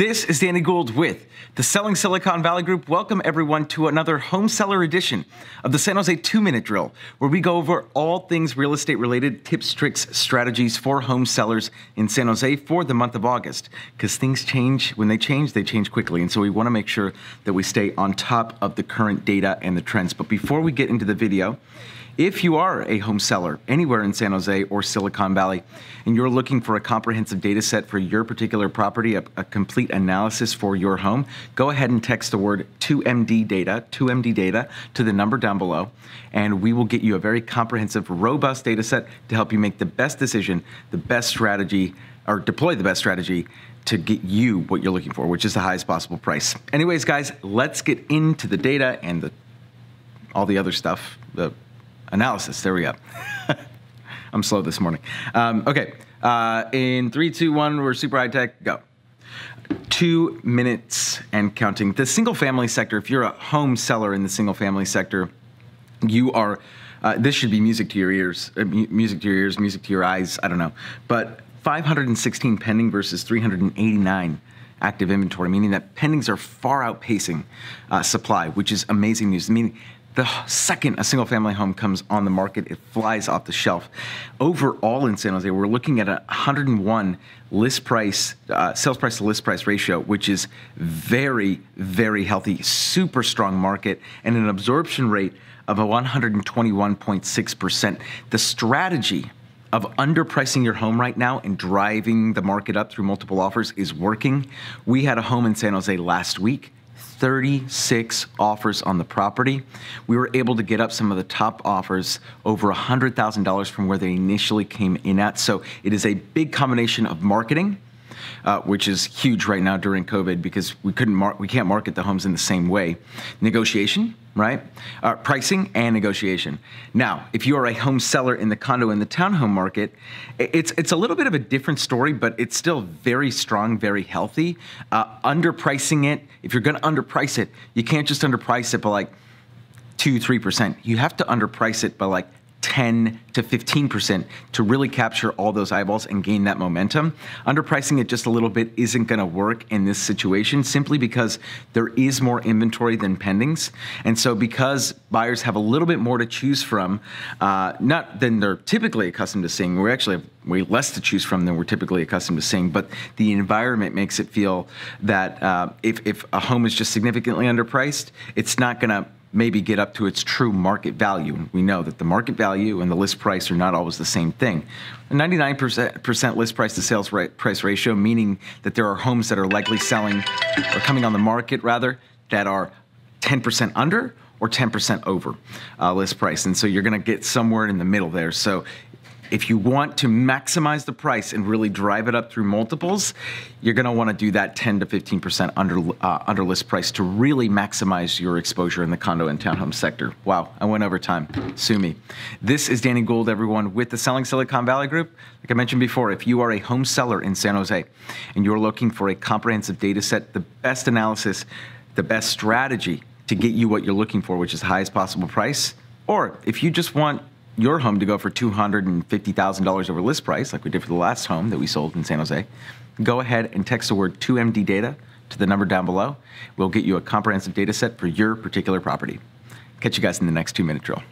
This is Danny Gould with the Selling Silicon Valley Group. Welcome everyone to another home seller edition of the San Jose 2-Minute Drill, where we go over all things real estate related, tips, tricks, strategies for home sellers in San Jose for the month of August. Because things change, when they change, they change quickly. And so we want to make sure that we stay on top of the current data and the trends. But before we get into the video, if you are a home seller anywhere in San Jose or Silicon Valley, and you're looking for a comprehensive data set for your particular property, a, a complete analysis for your home, go ahead and text the word 2MD data, 2MD data to the number down below, and we will get you a very comprehensive, robust data set to help you make the best decision, the best strategy, or deploy the best strategy to get you what you're looking for, which is the highest possible price. Anyways, guys, let's get into the data and the all the other stuff, the analysis. There we go. I'm slow this morning. Um, okay, uh, in three, two, one, we're super high tech. Go. Two minutes and counting. The single family sector. If you're a home seller in the single family sector, you are. Uh, this should be music to your ears, uh, music to your ears, music to your eyes. I don't know, but 516 pending versus 389 active inventory, meaning that pendings are far outpacing uh, supply, which is amazing news. Meaning the second a single family home comes on the market, it flies off the shelf. Overall in San Jose, we're looking at a 101 list price, uh, sales price to list price ratio, which is very, very healthy, super strong market, and an absorption rate of a 121.6%. The strategy of underpricing your home right now and driving the market up through multiple offers is working. We had a home in San Jose last week 36 offers on the property. We were able to get up some of the top offers over $100,000 from where they initially came in at. So it is a big combination of marketing, uh, which is huge right now during COVID because we couldn't mar- we can't market the homes in the same way. Negotiation, right? Uh, pricing and negotiation. Now, if you are a home seller in the condo and the townhome market, it's it's a little bit of a different story, but it's still very strong, very healthy. Uh, underpricing it, if you're going to underprice it, you can't just underprice it by like two, three percent. You have to underprice it by like 10 to 15% to really capture all those eyeballs and gain that momentum. Underpricing it just a little bit isn't going to work in this situation simply because there is more inventory than pendings. And so because buyers have a little bit more to choose from, uh, not than they're typically accustomed to seeing, we actually have way less to choose from than we're typically accustomed to seeing, but the environment makes it feel that uh, if, if a home is just significantly underpriced, it's not going to maybe get up to its true market value. We know that the market value and the list price are not always the same thing. A 99% list price to sales price ratio, meaning that there are homes that are likely selling or coming on the market rather that are 10% under or 10% over uh, list price. And so you're going to get somewhere in the middle there. So if you want to maximize the price and really drive it up through multiples, you're going to want to do that 10 to 15% under uh, under list price to really maximize your exposure in the condo and townhome sector. Wow, I went over time. Sue me. This is Danny Gould, everyone, with the Selling Silicon Valley Group. Like I mentioned before, if you are a home seller in San Jose and you're looking for a comprehensive data set, the best analysis, the best strategy to get you what you're looking for, which is highest possible price, or if you just want your home to go for $250,000 over list price, like we did for the last home that we sold in San Jose, go ahead and text the word 2MD data to the number down below. We'll get you a comprehensive data set for your particular property. Catch you guys in the next two minute drill.